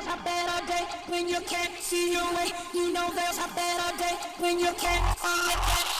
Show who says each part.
Speaker 1: there's a better day when you can't see your way. You know there's a better day when you can't see your way.